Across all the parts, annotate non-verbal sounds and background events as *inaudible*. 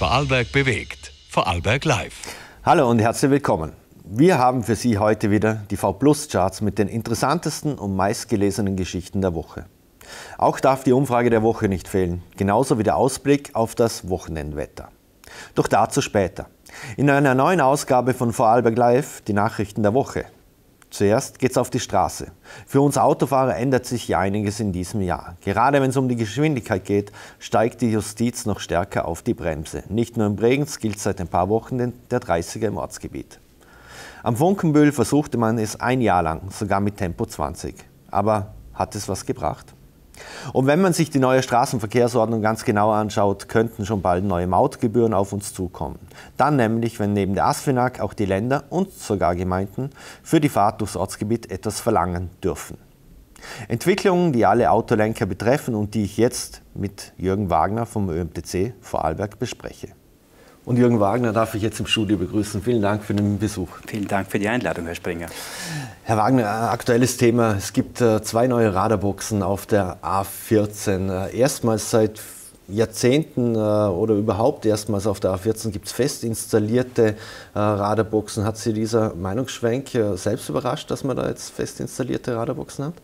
Vorarlberg bewegt. Vorarlberg Live. Hallo und herzlich willkommen. Wir haben für Sie heute wieder die V Plus Charts mit den interessantesten und meistgelesenen Geschichten der Woche. Auch darf die Umfrage der Woche nicht fehlen, genauso wie der Ausblick auf das Wochenendwetter. Doch dazu später. In einer neuen Ausgabe von Vorarlberg Live die Nachrichten der Woche. Zuerst geht's auf die Straße. Für uns Autofahrer ändert sich ja einiges in diesem Jahr. Gerade wenn es um die Geschwindigkeit geht, steigt die Justiz noch stärker auf die Bremse. Nicht nur in Bregenz gilt seit ein paar Wochen der 30er im Ortsgebiet. Am Funkenbühl versuchte man es ein Jahr lang, sogar mit Tempo 20. Aber hat es was gebracht? Und wenn man sich die neue Straßenverkehrsordnung ganz genau anschaut, könnten schon bald neue Mautgebühren auf uns zukommen. Dann nämlich, wenn neben der ASFINAG auch die Länder und sogar Gemeinden für die Fahrt durchs Ortsgebiet etwas verlangen dürfen. Entwicklungen, die alle Autolenker betreffen und die ich jetzt mit Jürgen Wagner vom ÖMTC Vorarlberg bespreche. Und Jürgen Wagner darf ich jetzt im Studio begrüßen. Vielen Dank für den Besuch. Vielen Dank für die Einladung, Herr Springer. Herr Wagner, aktuelles Thema. Es gibt äh, zwei neue Radarboxen auf der A14. Äh, erstmals seit Jahrzehnten äh, oder überhaupt erstmals auf der A14 gibt es fest installierte Radarboxen. Hat Sie dieser Meinungsschwenk selbst überrascht, dass man da jetzt fest installierte Radarboxen hat?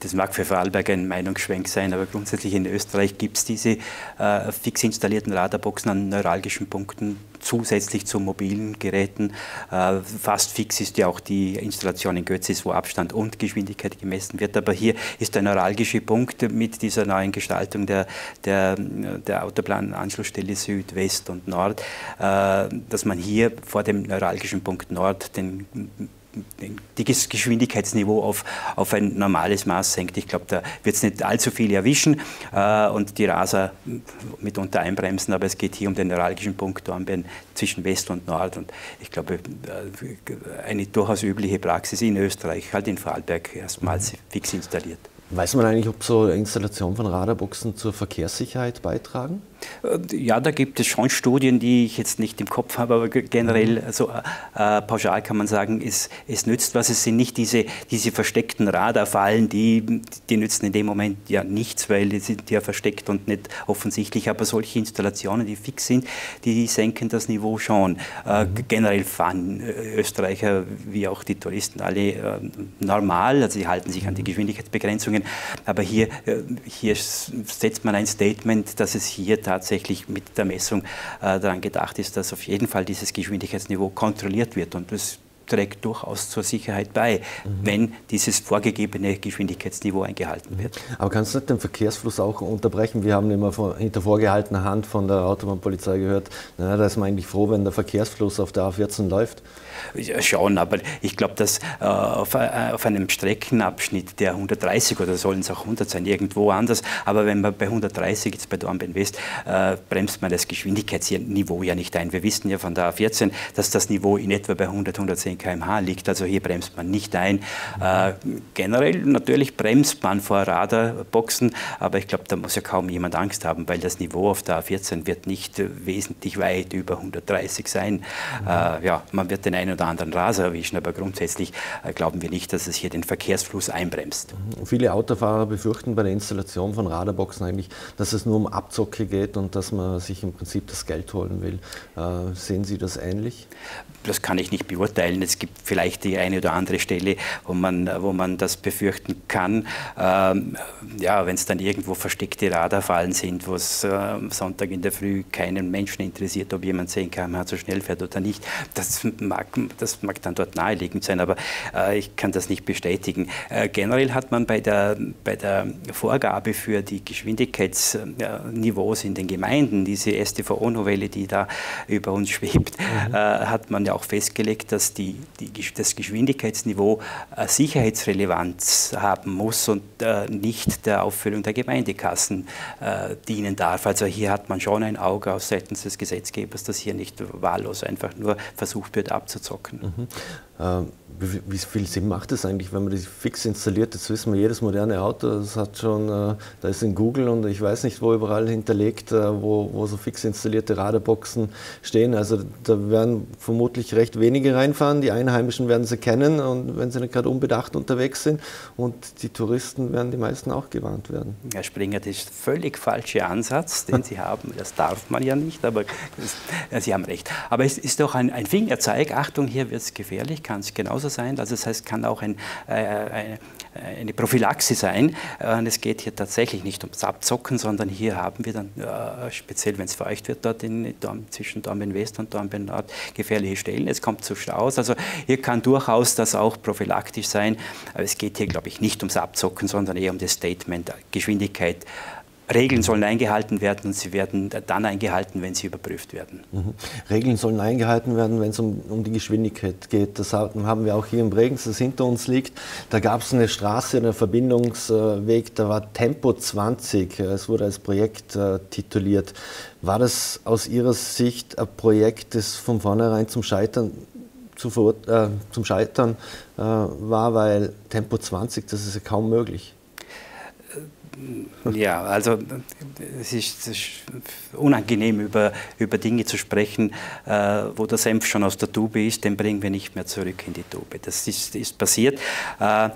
Das mag für Vorarlberg ein Meinungsschwenk sein, aber grundsätzlich in Österreich gibt es diese äh, fix installierten Radarboxen an neuralgischen Punkten zusätzlich zu mobilen Geräten. Äh, fast fix ist ja auch die Installation in Götzis, wo Abstand und Geschwindigkeit gemessen wird. Aber hier ist der neuralgische Punkt mit dieser neuen Gestaltung der, der, der Autobahnanschlussstelle Süd, West und Nord, äh, dass man hier vor dem neuralgischen Punkt Nord den das Geschwindigkeitsniveau auf, auf ein normales Maß senkt. Ich glaube, da wird es nicht allzu viel erwischen äh, und die Raser mitunter einbremsen, aber es geht hier um den neuralgischen Punkt Dornbirn zwischen West und Nord und ich glaube, äh, eine durchaus übliche Praxis in Österreich, halt in Vorarlberg erstmals fix installiert. Weiß man eigentlich, ob so Installation von Radarboxen zur Verkehrssicherheit beitragen? Äh, ja, da gibt es schon Studien, die ich jetzt nicht im Kopf habe, aber generell, also, äh, pauschal kann man sagen, es, es nützt was. Es sind nicht diese, diese versteckten Radarfallen, die, die nützen in dem Moment ja nichts, weil die sind ja versteckt und nicht offensichtlich. Aber solche Installationen, die fix sind, die senken das Niveau schon. Äh, mhm. Generell fahren äh, Österreicher wie auch die Touristen alle äh, normal, also sie halten sich an die mhm. Geschwindigkeitsbegrenzungen. Aber hier, äh, hier setzt man ein Statement, dass es hier da tatsächlich mit der Messung äh, daran gedacht ist, dass auf jeden Fall dieses Geschwindigkeitsniveau kontrolliert wird. Und das trägt durchaus zur Sicherheit bei, mhm. wenn dieses vorgegebene Geschwindigkeitsniveau eingehalten wird. Aber kannst du nicht den Verkehrsfluss auch unterbrechen? Wir haben immer vor, hinter vorgehaltener Hand von der Autobahnpolizei gehört, na, da ist man eigentlich froh, wenn der Verkehrsfluss auf der A14 läuft. Ja, schon, aber ich glaube, dass äh, auf, äh, auf, einem Streckenabschnitt, der 130 oder sollen es auch 100 sein, irgendwo anders, aber wenn man bei 130 jetzt bei Dornbirn West, äh, bremst man das Geschwindigkeitsniveau ja nicht ein. Wir wissen ja von der A14, dass das Niveau in etwa bei 100, 110 km/h liegt, also hier bremst man nicht ein. Äh, generell natürlich bremst man vor Radarboxen, aber ich glaube, da muss ja kaum jemand Angst haben, weil das Niveau auf der A14 wird nicht wesentlich weit über 130 sein. Mhm. Äh, ja, man wird den einen oder anderen Raser erwischen, aber grundsätzlich äh, glauben wir nicht, dass es hier den Verkehrsfluss einbremst. Mhm. Viele Autofahrer befürchten bei der Installation von Radarboxen eigentlich, dass es nur um Abzocke geht und dass man sich im Prinzip das Geld holen will. Äh, sehen Sie das ähnlich? Das kann ich nicht beurteilen. Es gibt vielleicht die eine oder andere Stelle, wo man, wo man das befürchten kann. Ähm, ja, wenn es dann irgendwo versteckte Radarfallen sind, wo es äh, Sonntag in der Früh keinen Menschen interessiert, ob jemand 10 km zu schnell fährt oder nicht, das mag das mag dann dort naheliegend sein, aber äh, ich kann das nicht bestätigen. Äh, generell hat man bei der, bei der Vorgabe für die Geschwindigkeitsniveaus in den Gemeinden, diese StVO-Novelle, die da über uns schwebt, mhm. äh, hat man ja auch festgelegt, dass die, die, das Geschwindigkeitsniveau äh, Sicherheitsrelevanz haben muss und äh, nicht der Auffüllung der Gemeindekassen äh, dienen darf. Also hier hat man schon ein Auge auf seitens des Gesetzgebers, dass hier nicht wahllos einfach nur versucht wird abzuzocken. Mhm. Wie, viel Sinn macht das eigentlich, wenn man das fix installiert? Das wissen wir, jedes moderne Auto, das hat schon, da ist in Google und ich weiß nicht, wo überall hinterlegt, wo, wo so fix installierte Radarboxen stehen. Also da werden vermutlich recht wenige reinfahren. Die Einheimischen werden sie kennen und wenn sie nicht gerade unbedacht unterwegs sind. Und die Touristen werden die meisten auch gewarnt werden. Herr Springer, das ist völlig falscher Ansatz, den Sie *laughs* haben. Das darf man ja nicht, aber Sie haben recht. Aber es ist doch ein, ein Fingerzeig. Achtung, hier wird es gefährlich, kann es genauso sein. Also das heißt, kann auch ein, äh, eine, eine Prophylaxe sein. Und es geht hier tatsächlich nicht ums Abzocken, sondern hier haben wir dann, äh, speziell wenn es feucht wird, dort in, zwischen Dornbirn West und Dornbirn Nord gefährliche Stellen. Es kommt zu Staus. Also hier kann durchaus das auch prophylaktisch sein. Aber es geht hier, glaube ich, nicht ums Abzocken, sondern eher um das Statement Geschwindigkeit Regeln sollen eingehalten werden und sie werden dann eingehalten, wenn sie überprüft werden. Mhm. Regeln sollen eingehalten werden, wenn es um, um, die Geschwindigkeit geht. Das haben wir auch hier in Bregenz, das hinter uns liegt. Da gab es eine Straße, einen Verbindungsweg, da war Tempo 20. Es wurde als Projekt äh, tituliert. War das aus Ihrer Sicht ein Projekt, das von vornherein zum Scheitern zu äh, zum Scheitern äh, war, weil Tempo 20, das ist ja kaum möglich. Ja, also es ist, es ist, unangenehm, über, über Dinge zu sprechen, äh, wo der Senf schon aus der Tube ist, den bringen wir nicht mehr zurück in die Tube. Das ist, ist passiert. Äh,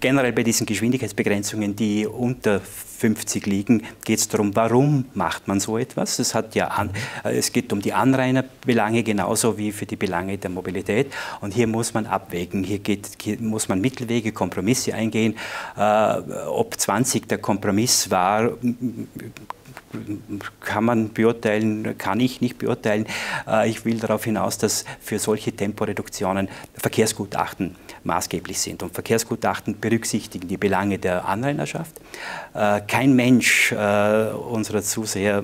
generell bei diesen Geschwindigkeitsbegrenzungen, die unter 50 liegen, geht es darum, warum macht man so etwas? Es, hat ja an, äh, es geht um die Anrainerbelange genauso wie für die Belange der Mobilität. Und hier muss man abwägen, hier, geht, hier muss man Mittelwege, Kompromisse eingehen. Äh, ob 20 der Kompromiss war, kann man beurteilen, kann ich nicht beurteilen. Äh, ich will darauf hinaus, dass für solche Temporeduktionen Verkehrsgutachten maßgeblich sind. Und Verkehrsgutachten berücksichtigen die Belange der Anrainerschaft. Äh, kein Mensch äh, unserer Zuseher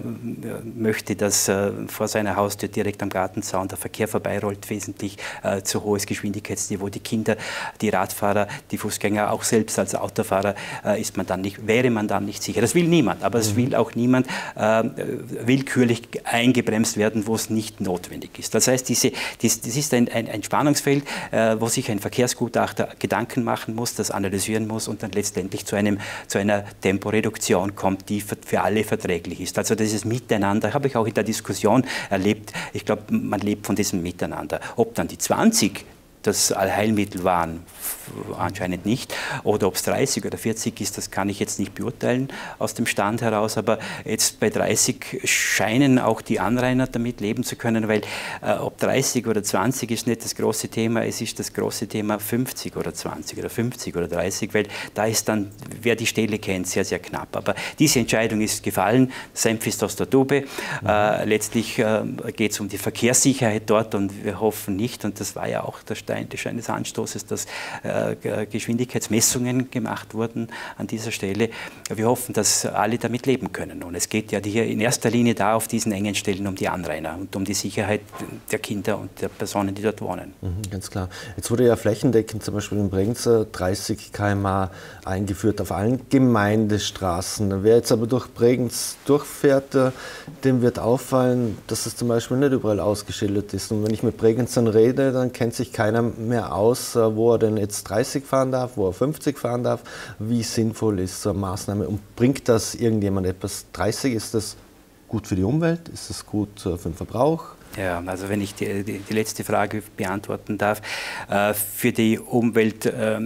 möchte, dass vor seiner Haustür direkt am Gartenzaun der Verkehr vorbeirollt, wesentlich zu hohes Geschwindigkeitsniveau. Die Kinder, die Radfahrer, die Fußgänger, auch selbst als Autofahrer ist man dann nicht, wäre man dann nicht sicher. Das will niemand, aber es mhm. will auch niemand, willkürlich eingebremst werden, wo es nicht notwendig ist. Das heißt, diese, dies, das ist ein, ein, ein Spannungsfeld, äh, wo sich ein Verkehrsgutachter Gedanken machen muss, das analysieren muss und dann letztendlich zu, einem, zu einer Temporeduktion kommt, die für, für alle verträglich ist. Also dieses Miteinander habe ich auch in der Diskussion erlebt. Ich glaube, man lebt von diesem Miteinander. Ob dann die 20 das Allheilmittel waren, anscheinend nicht. Oder ob es 30 oder 40 ist, das kann ich jetzt nicht beurteilen aus dem Stand heraus. Aber jetzt bei 30 scheinen auch die Anrainer damit leben zu können, weil äh, ob 30 oder 20 ist nicht das große Thema, es ist das große Thema 50 oder 20 oder 50 oder 30, weil da ist dann, wer die Stelle kennt, sehr, sehr knapp. Aber diese Entscheidung ist gefallen, Senf ist aus der Tube. Mhm. Äh, letztlich äh, geht es um die Verkehrssicherheit dort und wir hoffen nicht, und das war ja auch der Stein eines Anstoßes, dass äh, Geschwindigkeitsmessungen gemacht wurden an dieser Stelle. Wir hoffen, dass alle damit leben können. Und es geht ja hier in erster Linie da auf diesen engen Stellen um die Anrainer und um die Sicherheit der Kinder und der Personen, die dort wohnen. Mhm, ganz klar. Jetzt wurde ja flächendeckend zum Beispiel in Bregenz 30 km/h eingeführt auf allen Gemeindestraßen. Wer jetzt aber durch Bregenz durchfährt, äh, dem wird auffallen, dass es zum Beispiel nicht überall ausgeschildert ist. Und wenn ich mit Bregenzern rede, dann kennt sich keiner mehr aus, äh, wo er denn jetzt 30 fahren darf, wo er 50 fahren darf. Wie sinnvoll ist so eine Maßnahme und bringt das irgendjemand etwas? 30 ist das gut für die Umwelt? Ist das gut äh, für den Verbrauch? Ja, also wenn ich die, die, die letzte Frage beantworten darf, äh, für die Umwelt, äh,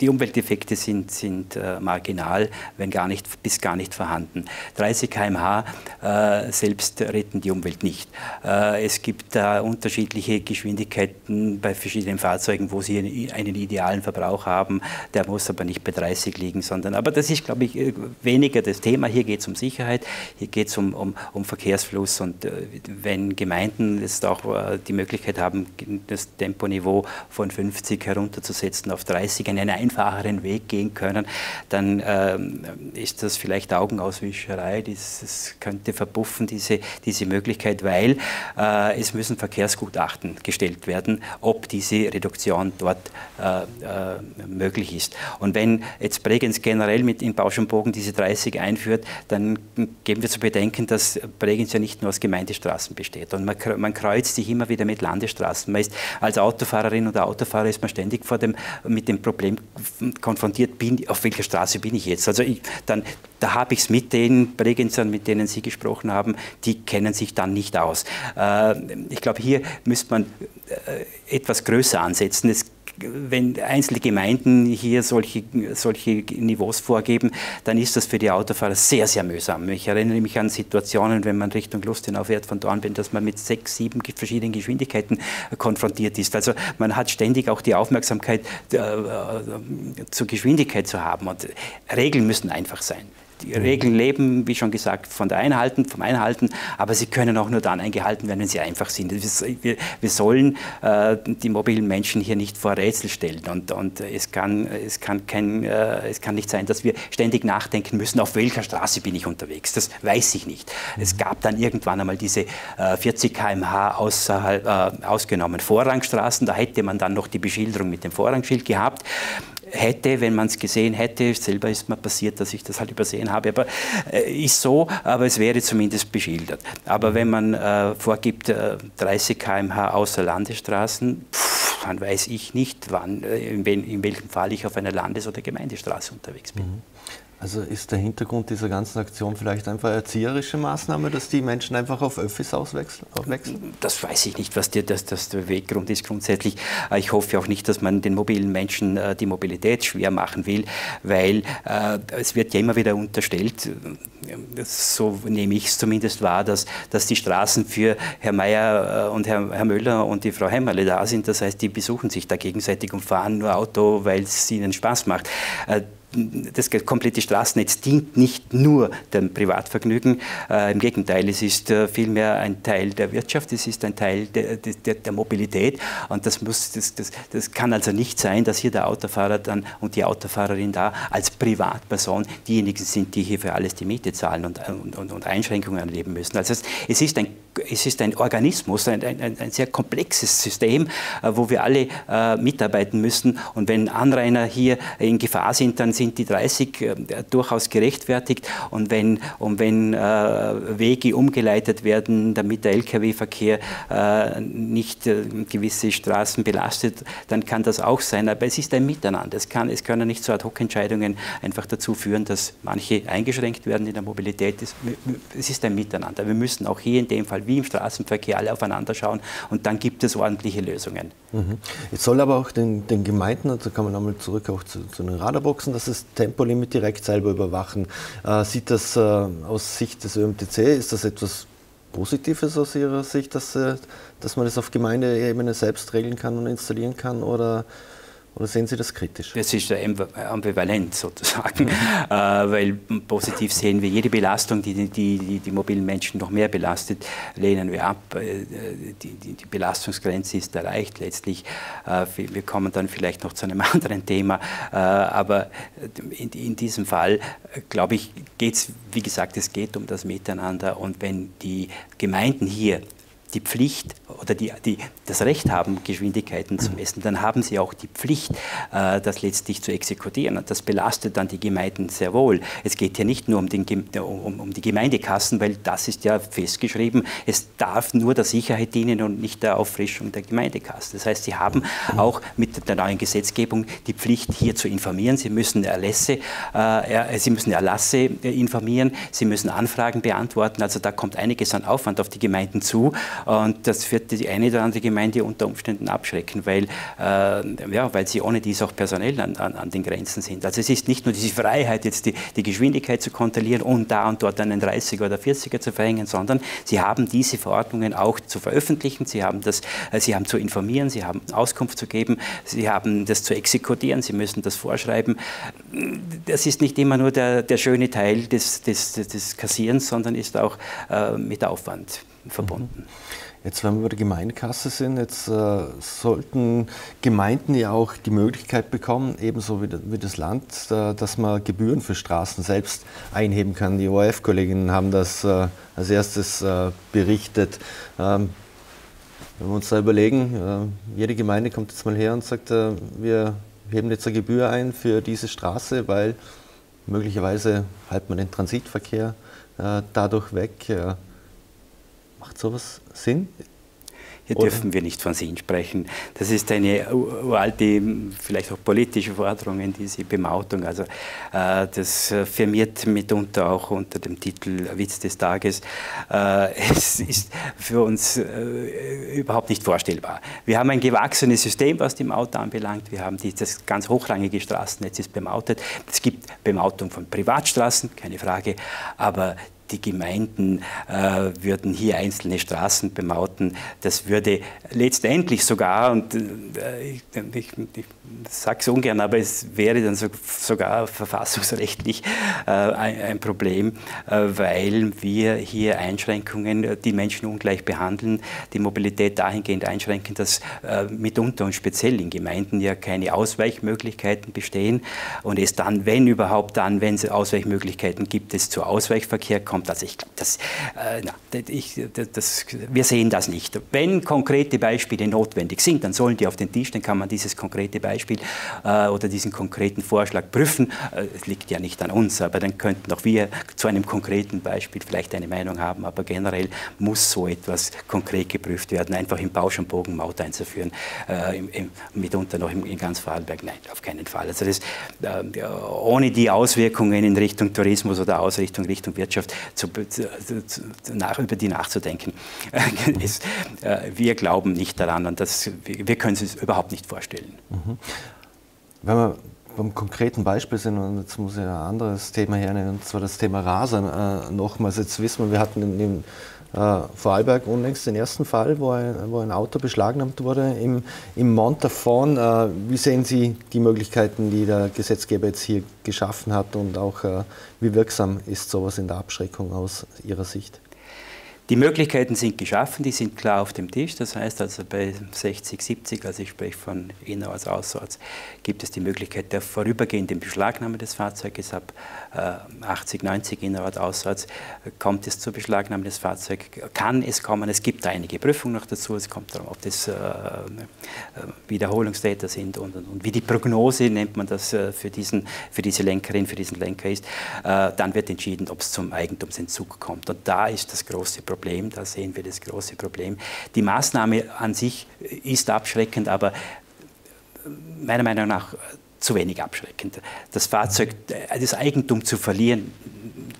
die Umwelteffekte sind, sind äh, marginal, wenn gar nicht, bis gar nicht vorhanden. 30 km/h äh, selbst retten die Umwelt nicht. Es gibt da unterschiedliche Geschwindigkeiten bei verschiedenen Fahrzeugen, wo sie einen idealen Verbrauch haben. Der muss aber nicht bei 30 liegen, sondern, aber das ist, glaube ich, weniger das Thema. Hier geht es um Sicherheit, hier geht es um, um, um Verkehrsfluss und wenn Gemeinden jetzt auch äh, die Möglichkeit haben, das Temponiveau von 50 herunterzusetzen auf 30, einen einfacheren Weg gehen können, dann ähm, ist das vielleicht Augenauswischerei. Das, könnte verpuffen, diese, diese Möglichkeit, weil äh, es müssen Verkehrsgutachten gestellt werden, ob diese Reduktion dort äh, möglich ist. Und wenn jetzt Bregenz generell mit in Bausch und Bogen diese 30 einführt, dann geben wir zu bedenken, dass Bregenz ja nicht nur aus Gemeindestraßen Straßen besteht. Und man, man kreuzt sich immer wieder mit Landesstraßen. Man ist als Autofahrerin oder Autofahrer ist man ständig vor dem, mit dem Problem konfrontiert, bin, auf welcher Straße bin ich jetzt? Also ich, dann, da habe ich es mit den Prägenzern, mit denen Sie gesprochen haben, die kennen sich dann nicht aus. Äh, ich glaube, hier müsste man äh, etwas größer ansetzen. Es wenn einzelne Gemeinden hier solche, solche Niveaus vorgeben, dann ist das für die Autofahrer sehr, sehr mühsam. Ich erinnere mich an Situationen, wenn man Richtung Lustenau fährt von Dornbirn, dass man mit sechs, sieben verschiedenen Geschwindigkeiten konfrontiert ist. Also man hat ständig auch die Aufmerksamkeit äh, äh zur Geschwindigkeit zu haben. Und Regeln müssen einfach sein. Die Regeln leben, wie schon gesagt, von der Einhalten, vom Einhalten, aber sie können auch nur dann eingehalten werden, wenn sie einfach sind. Wir, wir sollen äh, die mobilen Menschen hier nicht vor Rätsel stellen und, und es, kann, es, kann kein, äh, es kann nicht sein, dass wir ständig nachdenken müssen, auf welcher Straße bin ich unterwegs. Das weiß ich nicht. Es gab dann irgendwann einmal diese äh, 40 km/h außerhalb, äh, ausgenommen Vorrangstraßen, da hätte man dann noch die Beschilderung mit dem Vorrangschild gehabt hätte, wenn man es gesehen hätte. Selber ist mir passiert, dass ich das halt übersehen habe. Aber äh, ist so, aber es wäre zumindest beschildert. Aber wenn man äh, vorgibt, äh, 30 km/h außer Landesstraßen, pff, dann weiß ich nicht, wann, äh, in, in, welchem Fall ich auf einer Landes- oder Gemeindestraße unterwegs bin. Mhm. Also ist der Hintergrund dieser ganzen Aktion vielleicht einfach erzieherische Maßnahme, dass die Menschen einfach auf Öffis auswechseln? Das weiß ich nicht, was der, das, das der Weggrund ist grundsätzlich. Äh, ich hoffe auch nicht, dass man den mobilen Menschen äh, die Mobilität schwer machen will, weil äh, es wird ja immer wieder unterstellt, so nehme ich es zumindest wahr, dass, dass die Straßen für Herr Mayer und Herr, Herr Müller und die Frau Hämmerle da sind. Das heißt, die besuchen sich da gegenseitig und fahren nur Auto, weil es ihnen Spaß macht das komplette Straßennetz dient nicht nur dem Privatvergnügen. Äh, Im Gegenteil, es ist äh, vielmehr ein Teil der Wirtschaft, es ist ein Teil der, der, der Mobilität. Und das, muss, das, das, das kann also nicht sein, dass hier der Autofahrer dann und die Autofahrerin da als Privatperson diejenigen sind, die hier für alles die Miete zahlen und, und, und Einschränkungen erleben müssen. Also es ist ein es ist ein Organismus, ein, ein, ein, sehr komplexes System, äh, wo wir alle äh, mitarbeiten müssen. Und wenn Anrainer hier in Gefahr sind, dann sind die 30 äh, durchaus gerechtfertigt. Und wenn, und wenn Wege umgeleitet werden, damit der Lkw-Verkehr nicht gewisse Straßen belastet, dann kann das auch sein. Aber es ist ein Miteinander. Es, kann, es können nicht so Ad-Hoc-Entscheidungen einfach dazu führen, dass manche eingeschränkt werden in der Mobilität. Es, es ist ein Miteinander. Wir müssen auch hier in dem Fall wie im Straßenverkehr alle aufeinander schauen und dann gibt es ordentliche Lösungen. Mhm. Jetzt soll aber auch den, den Gemeinden, da also kann man nochmal zurück auch zu, zu, den Radarboxen, dass das Tempolimit direkt selber überwachen. Äh, sieht das äh, aus Sicht des ÖMTC, ist das etwas Positives aus Ihrer Sicht, dass, äh, dass man das auf Gemeindeebene selbst regeln kann und installieren kann oder oder sehen Sie das kritisch? Das ist ambivalent sozusagen, *laughs* äh, weil positiv sehen wir jede Belastung, die die, die die, mobilen Menschen noch mehr belastet, lehnen wir ab. Äh, die, die, die Belastungsgrenze ist erreicht letztlich. Äh, wir kommen dann vielleicht noch zu einem *laughs* anderen Thema, äh, aber in, in, diesem Fall, glaube ich, geht es, wie gesagt, es geht um das Miteinander und wenn die Gemeinden hier die Pflicht oder die, die, das Recht haben, Geschwindigkeiten zu messen, dann haben sie auch die Pflicht, äh, das letztlich zu exekutieren. Und das belastet dann die Gemeinden sehr wohl. Es geht hier nicht nur um, den, um, um die Gemeindekassen, weil das ist ja festgeschrieben, es darf nur der Sicherheit dienen und nicht der Auffrischung der Gemeindekassen. Das heißt, sie haben auch mit der neuen Gesetzgebung die Pflicht, hier zu informieren. Sie müssen Erlässe, äh, sie müssen Erlasse äh, informieren, sie müssen Anfragen beantworten. Also da kommt einiges an Aufwand auf die Gemeinden zu. Und das wird die eine oder andere Gemeinde unter Umständen abschrecken, weil, äh, ja, weil sie ohne dies auch personell an, an, an, den Grenzen sind. Also es ist nicht nur diese Freiheit, jetzt die, die Geschwindigkeit zu kontrollieren und da und dort einen 30er oder 40er zu verhängen, sondern sie haben diese Verordnungen auch zu veröffentlichen, sie haben, das, äh, sie haben zu informieren, sie haben Auskunft zu geben, sie haben das zu exekutieren, sie müssen das vorschreiben. Das ist nicht immer nur der, der schöne Teil des, des, des Kassierens, sondern ist auch äh, mit Aufwand verbunden. Jetzt, wenn wir bei der Gemeindekasse sind, jetzt äh, sollten Gemeinden ja auch die Möglichkeit bekommen, ebenso wie, wie das Land, äh, dass man Gebühren für Straßen selbst einheben kann. Die ORF-Kolleginnen haben das äh, als erstes äh, berichtet. Ähm, wenn wir uns da überlegen, äh, jede Gemeinde kommt jetzt mal her und sagt, äh, wir heben jetzt eine Gebühr ein für diese Straße, weil möglicherweise halten wir den Transitverkehr dadurch weg Macht sowas Sinn? Hier Oder? dürfen wir nicht von Sinn sprechen. Das ist eine uralte, vielleicht auch politische Forderung in diese Bemautung. Also äh, das firmiert mitunter auch unter dem Titel Witz des Tages. Äh, *laughs* es ist für uns äh, überhaupt nicht vorstellbar. Wir haben ein gewachsenes System, was die Maut anbelangt. Wir haben die, das ganz hochrangige Straßennetz ist bemautet. Es gibt Bemautung von Privatstraßen, keine Frage, aber die Gemeinden äh, würden hier einzelne Straßen bemauten. Das würde letztendlich sogar, und äh, ich, ich, sage es ungern, aber es wäre dann so, sogar verfassungsrechtlich äh, ein, ein, Problem, äh, weil wir hier Einschränkungen, die Menschen ungleich behandeln, die Mobilität dahingehend einschränken, dass äh, mitunter und speziell in Gemeinden ja keine Ausweichmöglichkeiten bestehen und es dann, wenn überhaupt dann, wenn es Ausweichmöglichkeiten gibt, es zu Ausweichverkehr kommt kommt. Ich das, äh, ich, das, wir sehen das nicht. Wenn konkrete Beispiele notwendig sind, dann sollen die auf den Tisch, dann kann man dieses konkrete Beispiel äh, oder diesen konkreten Vorschlag prüfen. Äh, es liegt ja nicht an uns, aber dann könnten auch wir zu einem konkreten Beispiel vielleicht eine Meinung haben. Aber generell muss so etwas konkret geprüft werden, einfach im Bausch und Bogen Maut einzuführen, äh, im, im, mitunter noch in ganz Vorarlberg. Nein, auf keinen Fall. Also das, äh, ohne die Auswirkungen in Richtung Tourismus oder Ausrichtung Richtung Wirtschaft zu, zu, nach, über die nachzudenken. *laughs* ist, äh, wir glauben nicht daran und das, wir können es überhaupt nicht vorstellen. Mhm. Wenn wir beim konkreten Beispiel sind, und jetzt muss ich ein anderes Thema hernehmen, und zwar das Thema Rasen äh, nochmals. Jetzt wissen wir, wir hatten in, äh, Vorarlberg unlängst den ersten Fall, wo ein, wo ein Auto beschlagnahmt wurde im, im Montafon. Äh, wie sehen Sie die Möglichkeiten, die der Gesetzgeber jetzt hier geschaffen hat und auch äh, wie wirksam ist sowas in der Abschreckung aus Ihrer Sicht? Die Möglichkeiten sind geschaffen, die sind klar auf dem Tisch. Das heißt also bei 60, 70, also ich spreche von innerorts, außerorts, gibt es die Möglichkeit der vorübergehenden Beschlagnahme des Fahrzeuges. Ab 80, 90 innerorts, außerorts kommt es zur Beschlagnahme des Fahrzeugs. Kann es kommen, es gibt einige Prüfungen noch dazu. Es kommt darum, ob das äh, äh, Wiederholungstäter sind und, und, und, wie die Prognose, nennt man das, äh, für, diesen, für diese Lenkerin, für diesen Lenker ist. Dann wird entschieden, ob es zum Eigentumsentzug kommt. Und da ist das große. Problem, da sehen wir das große Problem. Die Maßnahme an sich ist abschreckend, aber meiner Meinung nach zu wenig abschreckend. Das Fahrzeug, das Eigentum zu verlieren,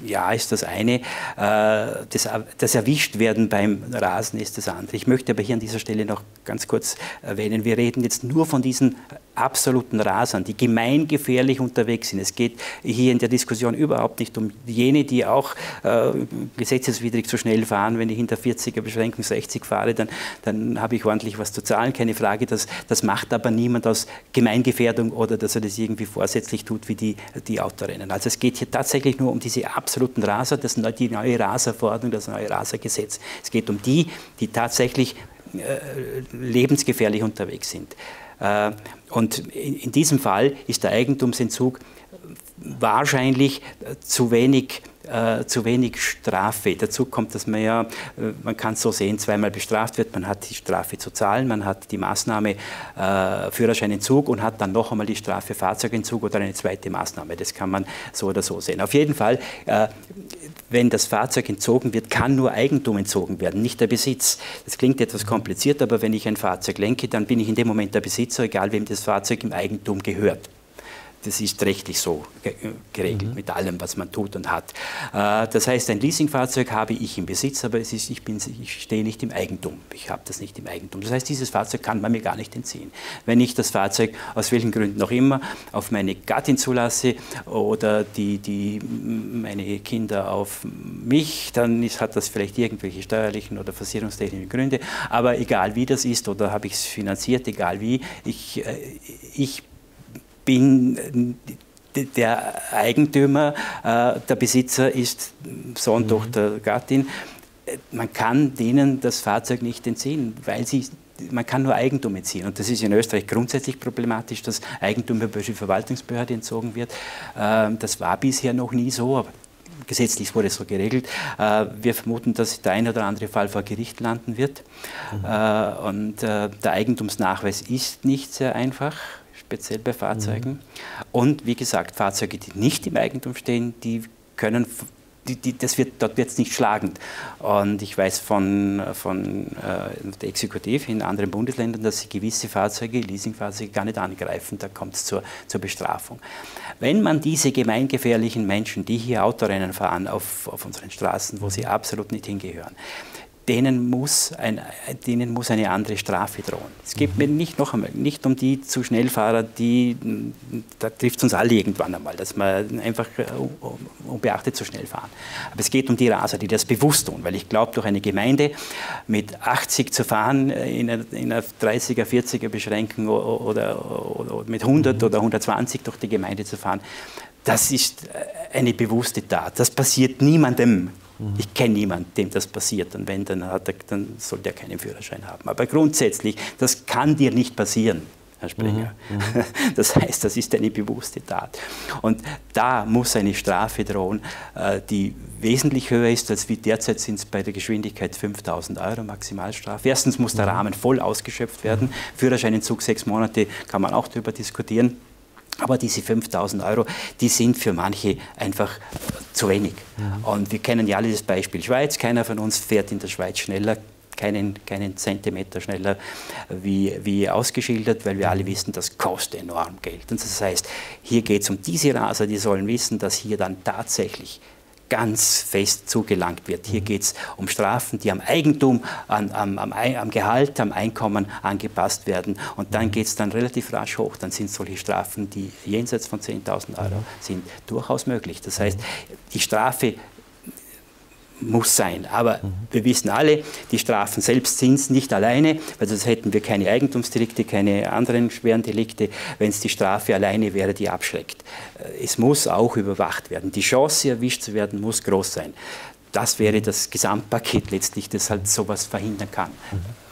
ja, ist das eine. Äh, das, das Erwischtwerden beim Rasen ist das andere. Ich möchte aber hier an dieser Stelle noch ganz kurz erwähnen, wir reden jetzt nur von diesen absoluten Rasern, die gemeingefährlich unterwegs sind. Es geht hier in der Diskussion überhaupt nicht um jene, die auch äh, gesetzeswidrig zu schnell fahren. Wenn ich hinter 40er Beschränkung 60 fahre, dann, dann habe ich ordentlich was zu zahlen, keine Frage. Das, das macht aber niemand aus Gemeingefährdung oder dass er das irgendwie vorsätzlich tut wie die, die Autorennen. Also es geht hier tatsächlich nur um diese absoluten Raser, das, die neue Raserverordnung, das neue Rasergesetz. Es geht um die, die tatsächlich äh, lebensgefährlich unterwegs sind. Äh, und in diesem Fall ist der Eigentumsentzug wahrscheinlich zu wenig äh, zu wenig Strafe. Dazu kommt, dass man ja, äh, man kann es so sehen, zweimal bestraft wird. Man hat die Strafe zu zahlen, man hat die Maßnahme äh, Führerscheinentzug und hat dann noch einmal die Strafe Fahrzeugentzug oder eine zweite Maßnahme. Das kann man so oder so sehen. Auf jeden Fall, äh, wenn das Fahrzeug entzogen wird, kann nur Eigentum entzogen werden, nicht der Besitz. Das klingt etwas kompliziert, aber wenn ich ein Fahrzeug lenke, dann bin ich in dem Moment der Besitzer, egal wem das Fahrzeug im Eigentum gehört das ist rechtlich so geregelt mhm. mit allem, was man tut und hat. Äh, das heißt, ein Leasingfahrzeug habe ich im Besitz, aber ist, ich, bin, ich stehe nicht im Eigentum. Ich habe das nicht im Eigentum. Das heißt, dieses Fahrzeug kann man mir gar nicht entziehen. Wenn ich das Fahrzeug aus welchen Gründen auch immer auf meine Gattin zulasse oder die, die meine Kinder auf mich, dann ist, hat das vielleicht irgendwelche steuerlichen oder versicherungstechnischen Gründe. Aber egal wie das ist oder habe ich es finanziert, egal wie, ich, äh, ich bin der Eigentümer, äh, der Besitzer ist Sohn, mhm. Tochter, Gattin. Man kann denen das Fahrzeug nicht entziehen, weil sie man kann nur Eigentum entziehen. Und das ist in Österreich grundsätzlich problematisch, dass Eigentum die Verwaltungsbehörde entzogen wird. Ähm, das war bisher noch nie so, aber gesetzlich wurde es so geregelt. Äh, wir vermuten, dass der ein oder andere Fall vor Gericht landen wird. Mhm. Äh, und der Eigentumsnachweis ist nicht sehr einfach speziell bei Fahrzeugen. Mhm. Und wie gesagt, Fahrzeuge, die nicht im Eigentum stehen, die können die, die, das wird, dort wird es nicht schlagend. Und ich weiß von, von äh, der Exekutive in anderen Bundesländern, dass sie gewisse Fahrzeuge, Leasingfahrzeuge, gar nicht angreifen. Da kommt es zur, zur Bestrafung. Wenn man diese gemeingefährlichen Menschen, die hier Autorennen fahren auf, auf unseren Straßen, wo sie absolut nicht hingehören, denen muss, ein, denen muss eine andere Strafe drohen. Es geht mhm. mir nicht noch einmal, nicht um die zu Schnellfahrer, die, da trifft es uns alle irgendwann einmal, dass wir einfach äh, unbeachtet zu schnell fahren. Aber es geht um die Raser, die das bewusst tun, weil ich glaube, durch eine Gemeinde mit 80 zu fahren, äh, in einer, in einer 30er, 40er Beschränkung oder, oder, oder mit 100 mhm. oder 120 durch die Gemeinde zu fahren, das ist äh, eine bewusste Tat. Das passiert niemandem Mhm. Ich kenne niemanden, dem das passiert. Und wenn, dann, hat er, dann soll der keinen Führerschein haben. Aber grundsätzlich, das kann dir nicht passieren. Herr Springer. Mhm. mhm. *laughs* Das heißt, das ist eine bewusste Tat. Und da muss eine Strafe drohen, äh, die wesentlich höher ist, als wie derzeit sind es bei der Geschwindigkeit 5000 Euro Maximalstrafe. Erstens muss der mhm. Rahmen voll ausgeschöpft werden. Führerscheinentzug sechs Monate kann man auch darüber diskutieren. Aber diese 5000 Euro, die sind für manche einfach zu wenig. Ja. Und wir kennen ja alle das Beispiel Schweiz. Keiner von uns fährt in der Schweiz schneller, keinen, keinen Zentimeter schneller wie, wie ausgeschildert, weil wir alle wissen, das kostet enorm Geld. Und das heißt, hier geht es um diese Raser, die sollen wissen, dass hier dann tatsächlich ganz fest zugelangt wird. Hier geht es um Strafen, die am Eigentum, an, am, am, am, Gehalt, am Einkommen angepasst werden. Und dann geht es dann relativ rasch hoch. Dann sind solche Strafen, die jenseits von 10.000 Euro sind, durchaus möglich. Das heißt, die Strafe muss sein. Aber mhm. wir wissen alle, die Strafen selbst sind es nicht alleine, weil sonst hätten wir keine Eigentumsdelikte, keine anderen schweren Delikte, wenn es die Strafe alleine wäre, die abschreckt. Äh, es muss auch überwacht werden. Die Chance, erwischt zu werden, muss groß sein. Das wäre das Gesamtpaket letztlich, das halt sowas verhindern kann. Mhm.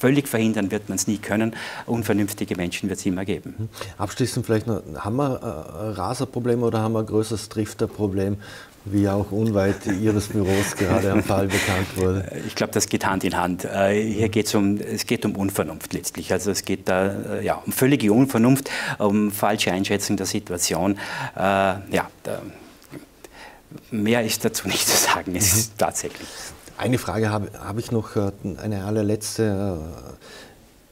Völlig verhindern wird man es nie können. Unvernünftige Menschen wird es immer geben. Mhm. Abschließend vielleicht noch, haben wir ein Raserproblem oder haben wir ein größeres Drifterproblem? wie auch unweit *laughs* Ihres Büros gerade am Fall bekannt wurde. Ich glaube, das geht Hand in Hand. Äh, hier geht es um, es geht um Unvernunft letztlich. Also es geht da äh, ja, um völlige Unvernunft, um falsche Einschätzung der Situation. Äh, ja, da, mehr ist dazu nicht zu sagen. Es ist mhm. tatsächlich. Eine Frage habe, habe ich noch, eine allerletzte.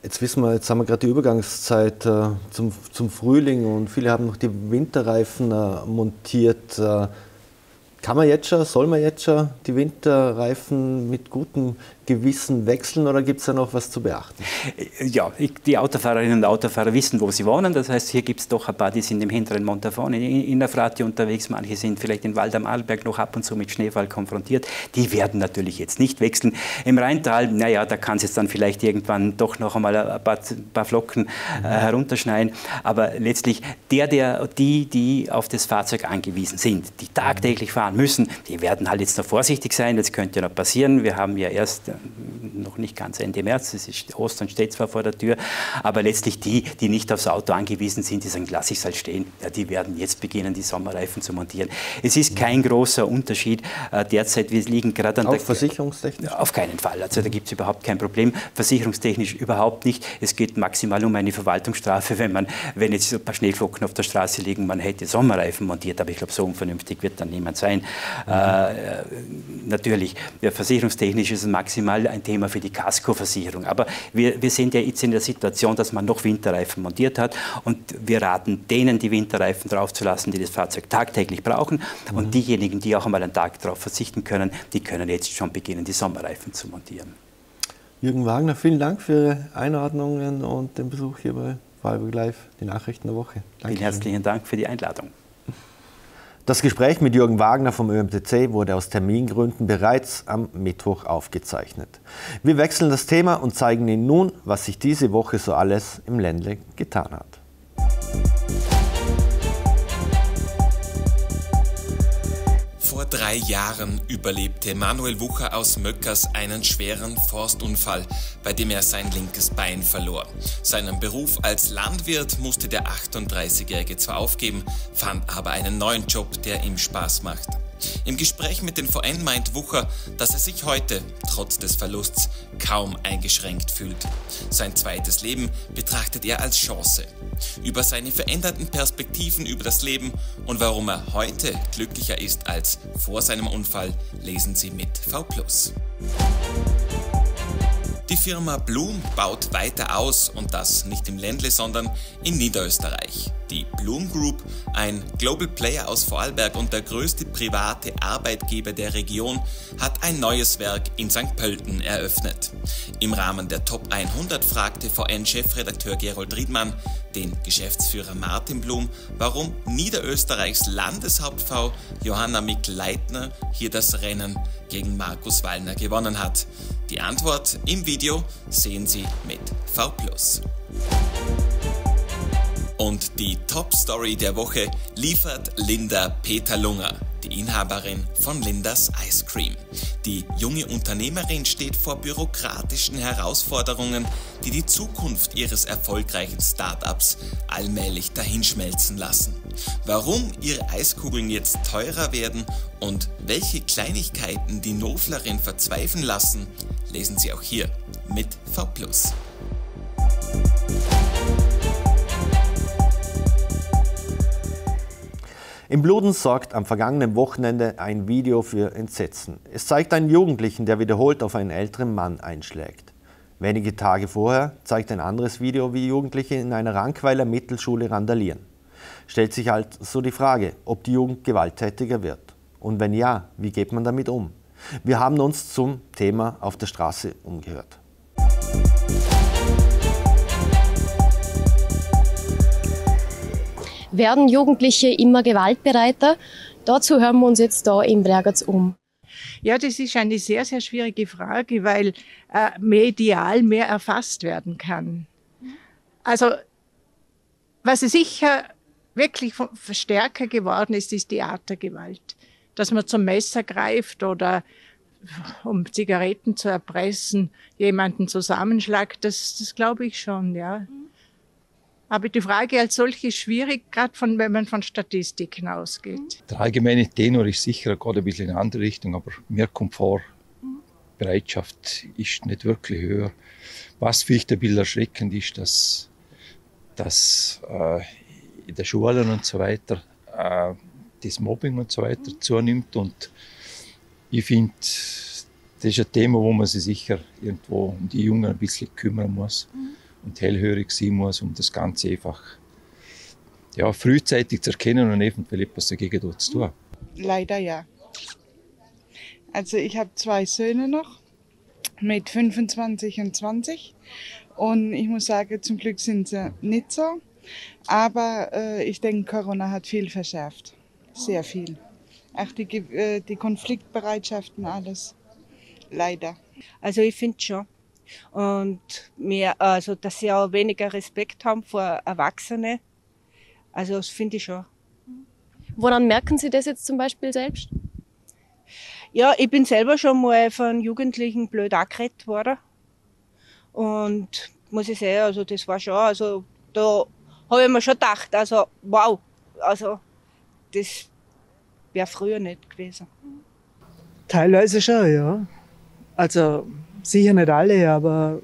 Jetzt wissen wir, jetzt haben wir gerade die Übergangszeit zum, zum Frühling und viele haben noch die Winterreifen montiert. Kann man jetzt schon, soll man jetzt schon die Winterreifen mit gutem Gewissen wechseln oder gibt es da noch was zu beachten? Ja, die Autofahrerinnen und Autofahrer wissen, wo sie wohnen. Das heißt, hier gibt es doch ein paar, die sind im hinteren Montafon in, in der Frati unterwegs. Manche sind vielleicht in Wald am Arlberg noch ab und zu mit Schneefall konfrontiert. Die werden natürlich jetzt nicht wechseln. Im Rheintal, naja, da kann es jetzt dann vielleicht irgendwann doch noch einmal ein paar, paar Flocken äh, herunterschneien. Aber letztlich der, der, die, die auf das Fahrzeug angewiesen sind, die tagtäglich fahren müssen, die werden halt jetzt noch vorsichtig sein. Das könnte ja noch passieren. Wir haben ja erst noch nicht ganz Ende März, es ist, Ostern steht zwar vor der Tür, aber letztlich die, die nicht aufs Auto angewiesen sind, die sagen, lass ich es halt stehen, ja, die werden jetzt beginnen, die Sommerreifen zu montieren. Es ist kein großer Unterschied äh, derzeit, wir liegen gerade an Auch der... versicherungstechnisch? Auf keinen Fall, also da gibt es überhaupt kein Problem, versicherungstechnisch überhaupt nicht. Es geht maximal um eine Verwaltungsstrafe, wenn man, wenn jetzt ein paar Schneeflocken auf der Straße liegen, man hätte Sommerreifen montiert, aber ich glaube, so unvernünftig wird dann niemand sein. Mhm. Äh, natürlich, ja, versicherungstechnisch ist es maximal maximal ein Thema für die Kaskoversicherung. Aber wir, wir sind ja jetzt in der Situation, dass man noch Winterreifen montiert hat und wir raten denen, die Winterreifen draufzulassen, die das Fahrzeug tagtäglich brauchen. Mhm. Und diejenigen, die auch einmal einen Tag darauf verzichten können, die können jetzt schon beginnen, die Sommerreifen zu montieren. Jürgen Wagner, vielen Dank für Ihre Einordnungen und den Besuch hier bei Vorarlberg Live, die Nachrichten der Woche. Danke vielen herzlichen Dank für die Einladung. Das Gespräch mit Jürgen Wagner vom ÖMTC wurde aus Termingründen bereits am Mittwoch aufgezeichnet. Wir wechseln das Thema und zeigen Ihnen nun, was sich diese Woche so alles im Ländle getan hat. Drei Jahren überlebte Manuel Wucher aus Möckers einen schweren Forstunfall, bei dem er sein linkes Bein verlor. Seinen Beruf als Landwirt musste der 38-Jährige zwar aufgeben, fand aber einen neuen Job, der ihm Spaß macht. Im Gespräch mit den VN meint Wucher, dass er sich heute, trotz des Verlusts, kaum eingeschränkt fühlt. Sein zweites Leben betrachtet er als Chance. Über seine veränderten Perspektiven über das Leben und warum er heute glücklicher ist als vor seinem Unfall, lesen Sie mit V. Die Firma Blum baut weiter aus und das nicht im Ländle, sondern in Niederösterreich. Die Blum Group, ein Global Player aus Vorarlberg und der größte private Arbeitgeber der Region, hat ein neues Werk in St. Pölten eröffnet. Im Rahmen der Top 100 fragte VN-Chefredakteur Gerold Riedmann den Geschäftsführer Martin Blum, warum Niederösterreichs Landeshauptfrau Johanna Mick-Leitner hier das Rennen gegen Markus Wallner gewonnen hat. Die Antwort im Video sehen Sie mit V+. Und die Top-Story der Woche liefert Linda Peter-Lunger, Inhaberin von Lindas Ice Cream. Die junge Unternehmerin steht vor bürokratischen Herausforderungen, die die Zukunft ihres erfolgreichen Startups allmählich dahinschmelzen lassen. Warum ihre Eiskugeln jetzt teurer werden und welche Kleinigkeiten die Noflerin verzweifeln lassen, lesen Sie auch hier mit V+. Im Bluden sorgt am vergangenen Wochenende ein Video für Entsetzen. Es zeigt einen Jugendlichen, der wiederholt auf einen älteren Mann einschlägt. Wenige Tage vorher zeigt ein anderes Video, wie Jugendliche in einer Rankweiler Mittelschule randalieren. Stellt sich halt so die Frage, ob die Jugend gewalttätiger wird. Und wenn ja, wie geht man damit um? Wir haben uns zum Thema auf der Straße umgehört. Werden Jugendliche immer gewaltbereiter? Dazu hören wir uns jetzt da im Bregenz um. Ja, das ist eine sehr, sehr schwierige Frage, weil äh, medial mehr erfasst werden kann. Also, was sicher wirklich stärker geworden ist, ist Theatergewalt. Dass man zum Messer greift oder um Zigaretten zu erpressen, jemanden zusammenschlagt, das, das glaube ich schon, ja. Aber die Frage als solche ist schwierig, gerade von, wenn man von Statistiken ausgeht. Der allgemeine Tenor ist sicher gerade ein bisschen in eine andere Richtung, aber mehr Komfortbereitschaft ist nicht wirklich höher. Was vielleicht ein bisschen erschreckend ist, dass, dass äh, in den Schulen und so weiter äh, das Mobbing und so weiter zunimmt und ich finde, das ist ein Thema, wo man sich sicher irgendwo um die Jungen ein bisschen kümmern muss. Mhm und hellhörig sein muss, um das Ganze einfach ja, frühzeitig zu erkennen und eventuell etwas dagegen zu tun. Leider ja. Also ich habe zwei Söhne noch mit 25 und 20 und ich muss sagen, zum Glück sind sie nicht so. Aber äh, ich denke, Corona hat viel verschärft. Sehr viel. Auch die, äh, die Konfliktbereitschaften, alles. Leider. Also ich finde schon. Und mehr, also, dass sie auch weniger Respekt haben vor Erwachsenen. Also, das finde ich schon. Woran merken Sie das jetzt zum Beispiel selbst? Ja, ich bin selber schon mal von Jugendlichen blöd angeredet worden. Und muss ich sagen, also das war schon, also da habe ich mir schon gedacht, also wow, also das wäre früher nicht gewesen. Teilweise schon, ja. Also sicher nicht alle, aber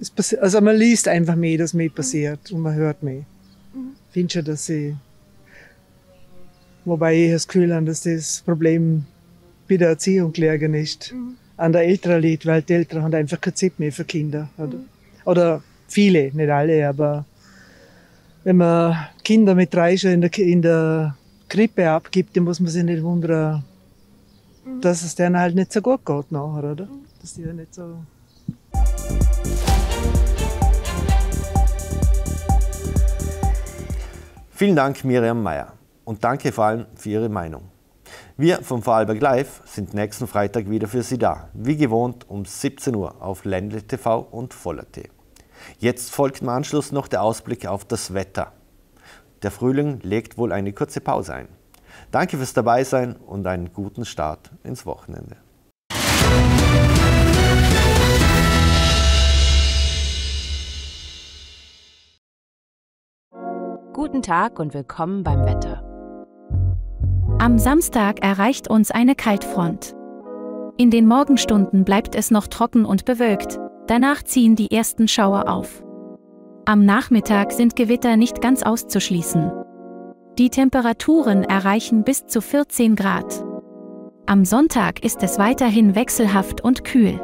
es also man liest einfach mehr, dass mehr passiert und man hört mehr. Mhm. Ich finde schon, dass sie, wobei ich das Gefühl habe, dass das Problem bei der Erziehung gelegen ist, mhm. an der Eltern liegt, weil die Eltern haben einfach keine Zeit mehr für Kinder. Oder, mhm. oder viele, nicht alle, aber wenn man Kinder mit drei schon in der, in der Krippe abgibt, dann muss man sich nicht wundern, mhm. dass es denen halt nicht so gut geht nachher, oder? Mhm dass die nicht so. Vielen Dank, Miriam Meyer. Und danke vor allem für Ihre Meinung. Wir vom Vorarlberg Live sind nächsten Freitag wieder für Sie da. Wie gewohnt um 17 Uhr auf Ländle TV und Voller.t. Jetzt folgt im Anschluss noch der Ausblick auf das Wetter. Der Frühling legt wohl eine kurze Pause ein. Danke fürs Dabeisein und einen guten Start ins Wochenende. Guten Tag und willkommen beim Wetter. Am Samstag erreicht uns eine Kaltfront. In den Morgenstunden bleibt es noch trocken und bewölkt, danach ziehen die ersten Schauer auf. Am Nachmittag sind Gewitter nicht ganz auszuschließen. Die Temperaturen erreichen bis zu 14 Grad. Am Sonntag ist es weiterhin wechselhaft und kühl.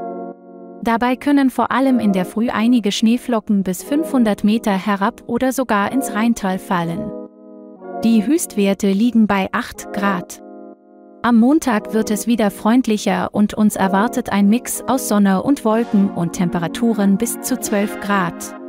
Dabei können vor allem in der Früh einige Schneeflocken bis 500 Meter herab oder sogar ins Rheintal fallen. Die Höchstwerte liegen bei 8 Grad. Am Montag wird es wieder freundlicher und uns erwartet ein Mix aus Sonne und Wolken und Temperaturen bis zu 12 Grad.